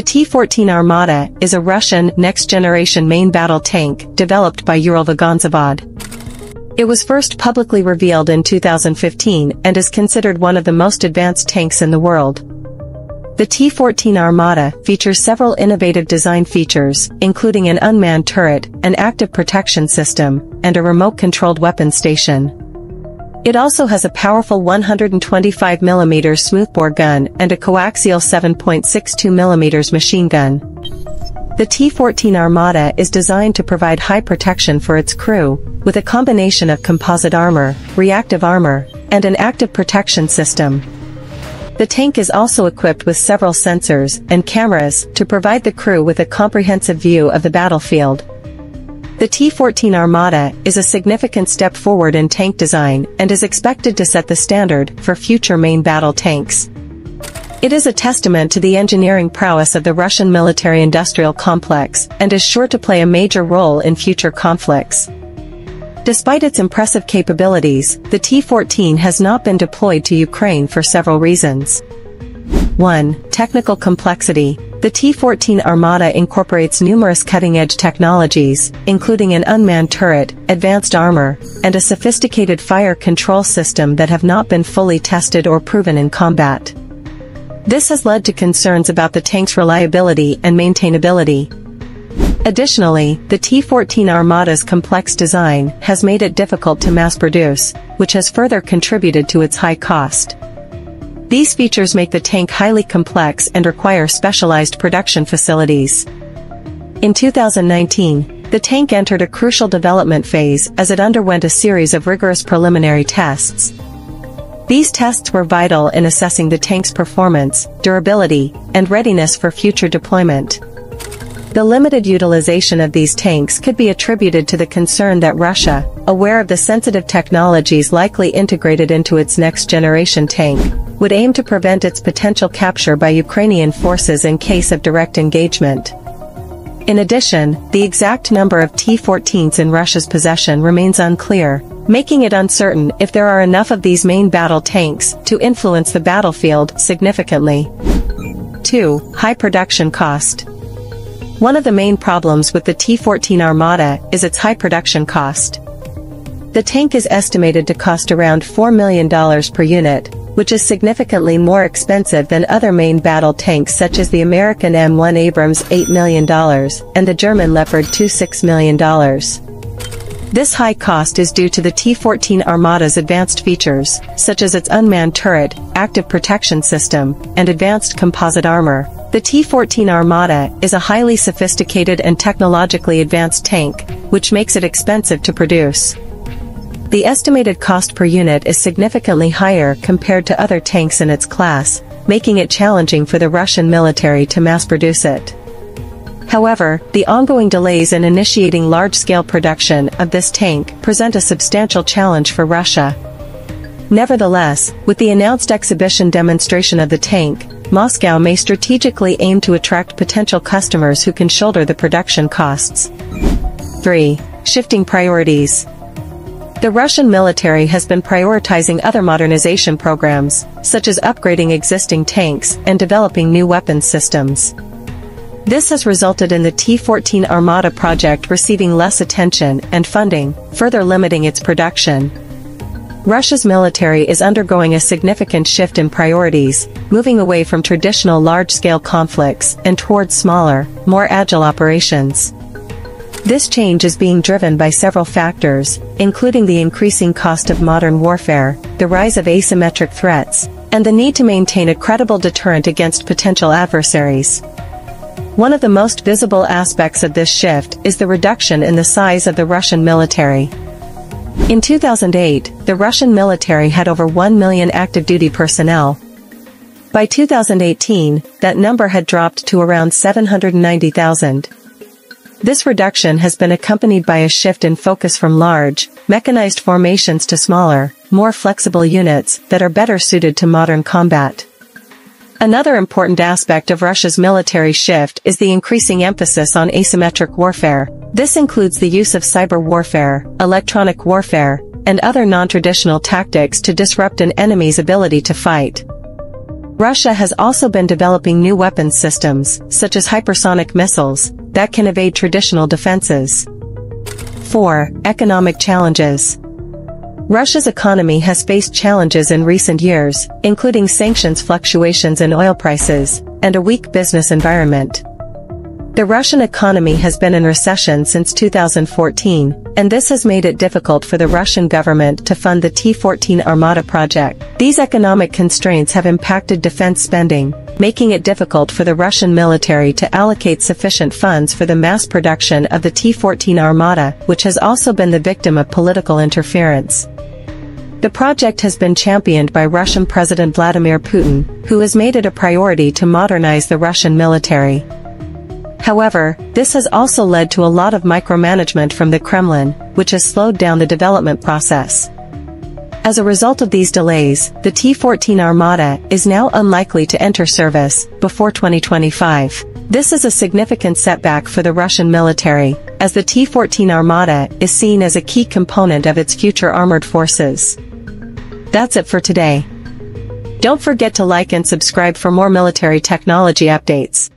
The T-14 Armata is a Russian next-generation main battle tank developed by Uralvagonzavod. It was first publicly revealed in 2015 and is considered one of the most advanced tanks in the world. The T-14 Armata features several innovative design features, including an unmanned turret, an active protection system, and a remote-controlled weapon station. It also has a powerful 125mm smoothbore gun and a coaxial 7.62mm machine gun. The T-14 Armata is designed to provide high protection for its crew, with a combination of composite armor, reactive armor, and an active protection system. The tank is also equipped with several sensors and cameras to provide the crew with a comprehensive view of the battlefield. The T-14 Armata is a significant step forward in tank design and is expected to set the standard for future main battle tanks. It is a testament to the engineering prowess of the Russian military-industrial complex and is sure to play a major role in future conflicts. Despite its impressive capabilities, the T-14 has not been deployed to Ukraine for several reasons. 1. Technical complexity. The T-14 Armata incorporates numerous cutting-edge technologies, including an unmanned turret, advanced armor, and a sophisticated fire control system that have not been fully tested or proven in combat. This has led to concerns about the tank's reliability and maintainability. Additionally, the T-14 Armata's complex design has made it difficult to mass produce, which has further contributed to its high cost. These features make the tank highly complex and require specialized production facilities. In 2019, the tank entered a crucial development phase as it underwent a series of rigorous preliminary tests. These tests were vital in assessing the tank's performance, durability, and readiness for future deployment. The limited utilization of these tanks could be attributed to the concern that Russia, aware of the sensitive technologies likely integrated into its next-generation tank, would aim to prevent its potential capture by Ukrainian forces in case of direct engagement. In addition, the exact number of T-14s in Russia's possession remains unclear, making it uncertain if there are enough of these main battle tanks to influence the battlefield significantly. 2. High production cost. One of the main problems with the T-14 Armata is its high production cost. The tank is estimated to cost around $4 million per unit, which is significantly more expensive than other main battle tanks such as the American M1 Abrams $8 million and the German Leopard 2 $6 million. This high cost is due to the T-14 Armata's advanced features, such as its unmanned turret, active protection system, and advanced composite armor. The T-14 Armata is a highly sophisticated and technologically advanced tank, which makes it expensive to produce. The estimated cost per unit is significantly higher compared to other tanks in its class, making it challenging for the Russian military to mass produce it. However, the ongoing delays in initiating large-scale production of this tank present a substantial challenge for Russia. Nevertheless, with the announced exhibition demonstration of the tank, Moscow may strategically aim to attract potential customers who can shoulder the production costs. 3. Shifting priorities. The Russian military has been prioritizing other modernization programs, such as upgrading existing tanks and developing new weapons systems. This has resulted in the T-14 Armata project receiving less attention and funding, further limiting its production. Russia's military is undergoing a significant shift in priorities, moving away from traditional large-scale conflicts and towards smaller, more agile operations. This change is being driven by several factors, including the increasing cost of modern warfare, the rise of asymmetric threats, and the need to maintain a credible deterrent against potential adversaries. One of the most visible aspects of this shift is the reduction in the size of the Russian military. In 2008, the Russian military had over 1 million active duty personnel. By 2018, that number had dropped to around 790,000. This reduction has been accompanied by a shift in focus from large, mechanized formations to smaller, more flexible units that are better suited to modern combat. Another important aspect of Russia's military shift is the increasing emphasis on asymmetric warfare. This includes the use of cyber warfare, electronic warfare, and other non-traditional tactics to disrupt an enemy's ability to fight. Russia has also been developing new weapons systems, such as hypersonic missiles, that can evade traditional defenses. 4. Economic challenges. Russia's economy has faced challenges in recent years, including sanctions fluctuations in oil prices, and a weak business environment. The Russian economy has been in recession since 2014, and this has made it difficult for the Russian government to fund the T-14 Armata project. These economic constraints have impacted defense spending, making it difficult for the Russian military to allocate sufficient funds for the mass production of the T-14 Armata, which has also been the victim of political interference. The project has been championed by Russian President Vladimir Putin, who has made it a priority to modernize the Russian military. However, this has also led to a lot of micromanagement from the Kremlin, which has slowed down the development process. As a result of these delays, the T-14 Armata is now unlikely to enter service before 2025. This is a significant setback for the Russian military, as the T-14 Armata is seen as a key component of its future armored forces. That's it for today. Don't forget to like and subscribe for more military technology updates.